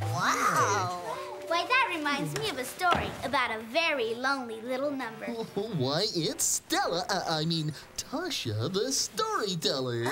wow. Why, that reminds me of a story about a very lonely little number. Oh, why, it's Stella, uh, I mean, Tasha the Storyteller.